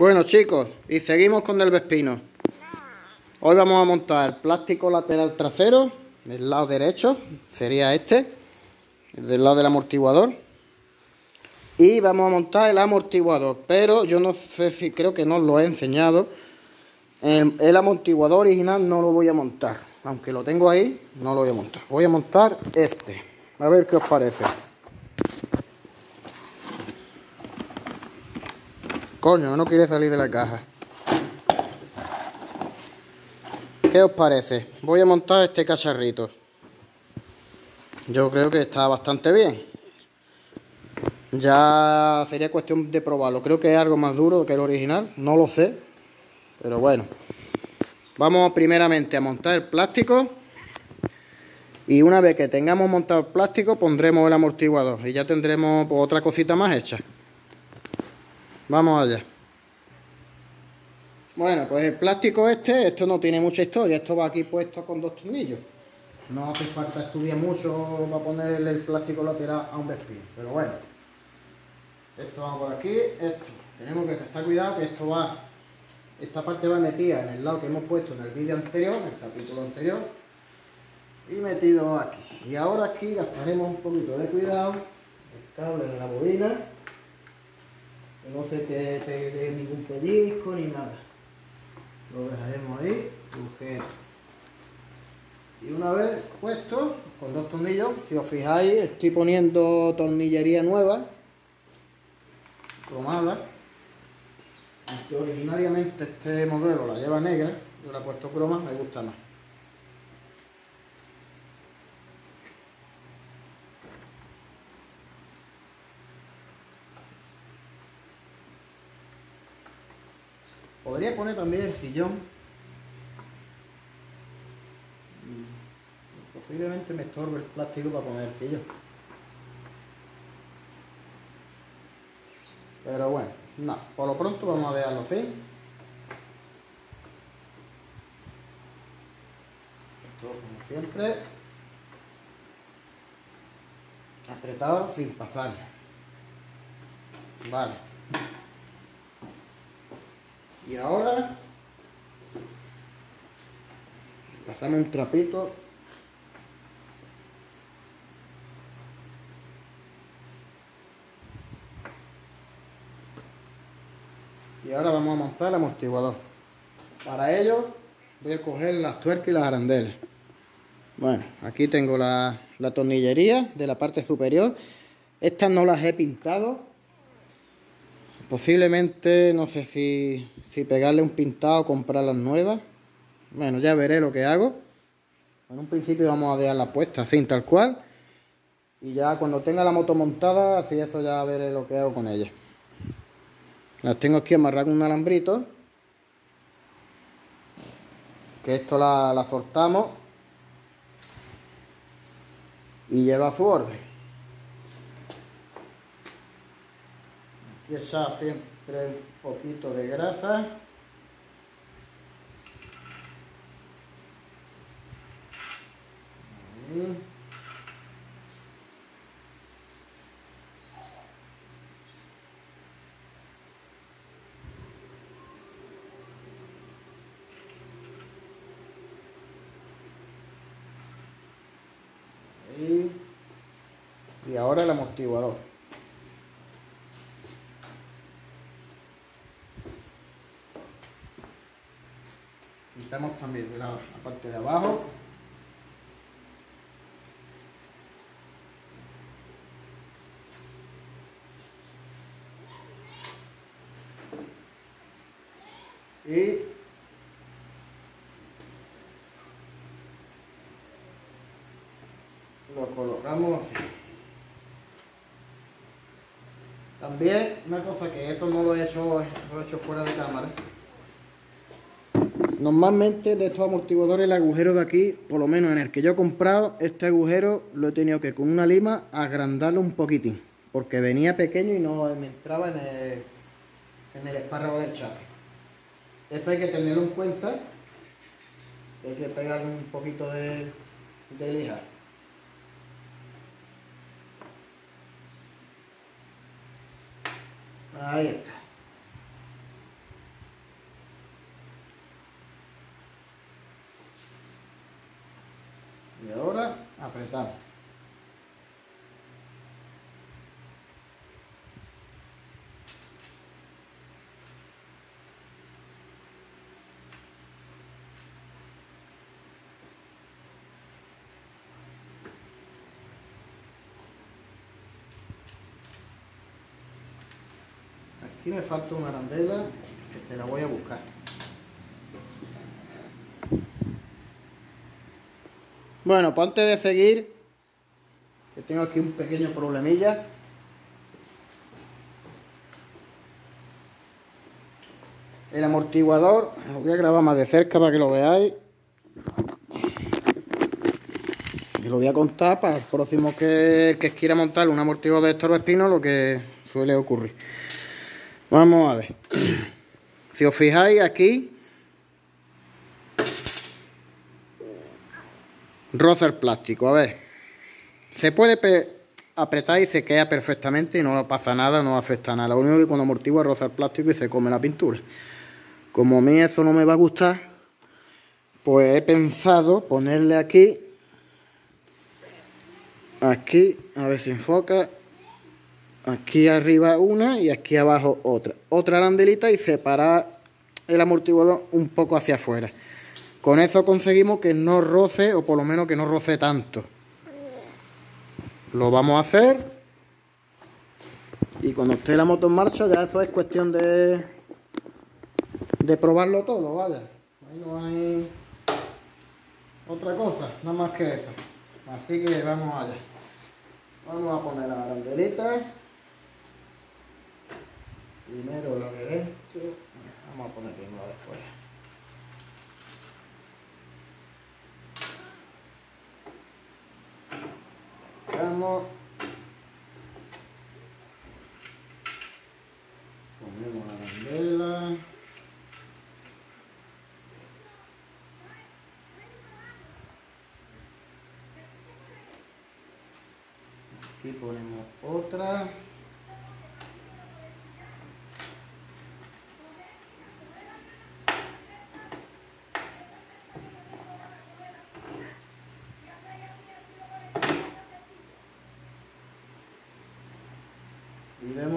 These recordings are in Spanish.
Bueno chicos, y seguimos con el Vespino. Hoy vamos a montar plástico lateral trasero, del lado derecho, sería este, el del lado del amortiguador. Y vamos a montar el amortiguador, pero yo no sé si creo que no lo he enseñado. El, el amortiguador original no lo voy a montar, aunque lo tengo ahí, no lo voy a montar. Voy a montar este, a ver qué os parece. Coño, no quiere salir de la caja. ¿Qué os parece? Voy a montar este cacharrito. Yo creo que está bastante bien. Ya sería cuestión de probarlo. Creo que es algo más duro que el original. No lo sé. Pero bueno. Vamos primeramente a montar el plástico. Y una vez que tengamos montado el plástico, pondremos el amortiguador. Y ya tendremos otra cosita más hecha. Vamos allá. Bueno, pues el plástico este, esto no tiene mucha historia, esto va aquí puesto con dos tornillos. No hace falta estudiar mucho para ponerle el plástico lateral a un vestido, pero bueno. Esto va por aquí, esto. Tenemos que estar cuidado que esto va, esta parte va metida en el lado que hemos puesto en el vídeo anterior, en el capítulo anterior, y metido aquí. Y ahora aquí gastaremos un poquito de cuidado, el cable de la bobina, no se te dé ningún pellizco ni nada. Lo dejaremos ahí, sujeto. Y una vez puesto, con dos tornillos, si os fijáis, estoy poniendo tornillería nueva, cromada. Aunque originariamente este modelo la lleva negra, yo la he puesto croma, me gusta más. Podría poner también el sillón. Mm, posiblemente me estorbe el plástico para poner el sillón. Pero bueno, no, por lo pronto vamos a dejarlo así. Esto como siempre. Apretado sin pasar. Vale. Y ahora pasamos un trapito. Y ahora vamos a montar el amortiguador. Para ello voy a coger las tuercas y las arandelas bueno aquí tengo la, la tornillería de la parte superior. Estas no las he pintado Posiblemente, no sé si, si pegarle un pintado o comprar las nuevas. Bueno, ya veré lo que hago. En un principio vamos a dejar la puesta así, tal cual. Y ya cuando tenga la moto montada, así eso ya veré lo que hago con ella. Las tengo aquí amarradas con un alambrito. Que esto la, la soltamos. Y lleva su orden. Y echar siempre un poquito de grasa. Y ahora el amortiguador quitamos también la, parte de abajo. Y lo colocamos así. También una cosa que eso no lo he hecho lo he hecho fuera de cámara Normalmente de estos amortiguadores el agujero de aquí, por lo menos en el que yo he comprado, este agujero lo he tenido que con una lima agrandarlo un poquitín. Porque venía pequeño y no me entraba en el, en el espárrago del chasis. Eso hay que tenerlo en cuenta. Hay que pegarle un poquito de, de lija. Ahí está. Ahora apretamos. Aquí me falta una arandela que se la voy a buscar. Bueno, pues antes de seguir, que tengo aquí un pequeño problemilla. El amortiguador, lo voy a grabar más de cerca para que lo veáis. Y lo voy a contar para el próximo que, que quiera montar un amortiguador de estorbo espino, lo que suele ocurrir. Vamos a ver. Si os fijáis aquí, roza plástico. A ver, se puede apretar y se queda perfectamente y no pasa nada, no afecta nada. Lo único que cuando amortigua roza el plástico y se come la pintura. Como a mí eso no me va a gustar, pues he pensado ponerle aquí, aquí, a ver si enfoca, aquí arriba una y aquí abajo otra. Otra arandelita y separar el amortiguador un poco hacia afuera. Con eso conseguimos que no roce, o por lo menos que no roce tanto. Lo vamos a hacer. Y cuando esté la moto en marcha, ya eso es cuestión de, de probarlo todo, vaya. Ahí no hay otra cosa, nada más que eso. Así que vamos allá. Vamos a poner la arandelita. Primero lo que. Vamos a poner primero de fuera. Ponemos la candela. Aquí ponemos otra.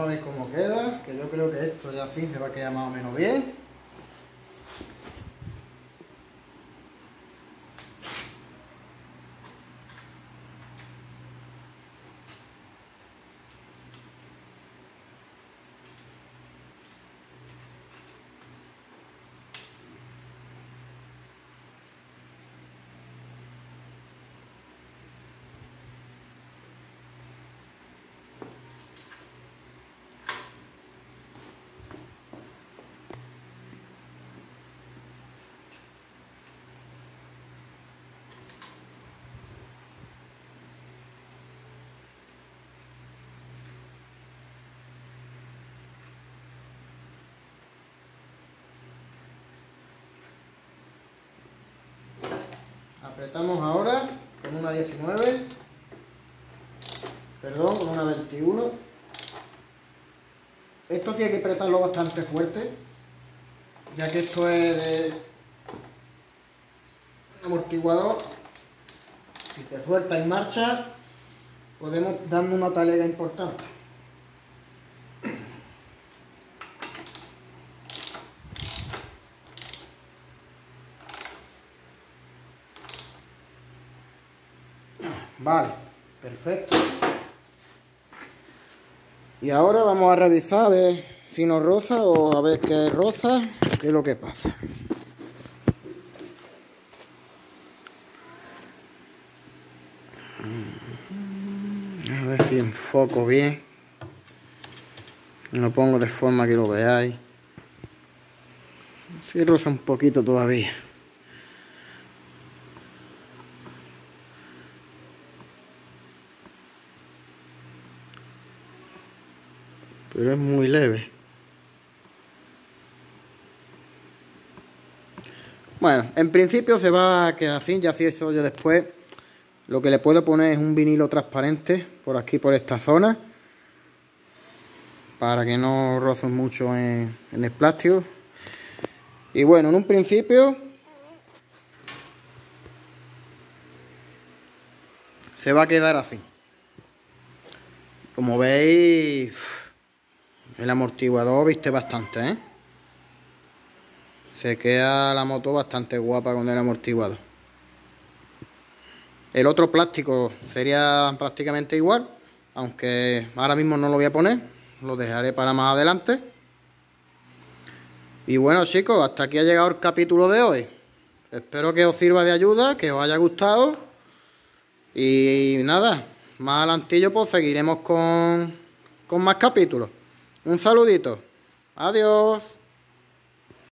Y vemos a ver cómo queda, que yo creo que esto ya sí se va a quedar más o menos bien. Apretamos ahora con una 19, perdón, con una 21. Esto sí hay que apretarlo bastante fuerte, ya que esto es de amortiguador. Si te suelta en marcha, podemos darle una talega importante. Vale, perfecto. Y ahora vamos a revisar a ver si nos roza o a ver qué es rosa, qué es lo que pasa. A ver si enfoco bien. Lo pongo de forma que lo veáis. Si rosa un poquito todavía. Pero es muy leve. Bueno, en principio se va a quedar así, ya si eso yo después lo que le puedo poner es un vinilo transparente por aquí, por esta zona, para que no roce mucho en, en el plástico. Y bueno, en un principio se va a quedar así. Como veis, el amortiguador viste bastante, ¿eh? Se queda la moto bastante guapa con el amortiguador. El otro plástico sería prácticamente igual, aunque ahora mismo no lo voy a poner, lo dejaré para más adelante. Y bueno chicos, hasta aquí ha llegado el capítulo de hoy. Espero que os sirva de ayuda, que os haya gustado. Y nada, más adelantillo pues seguiremos con, con más capítulos. Un saludito. Adiós.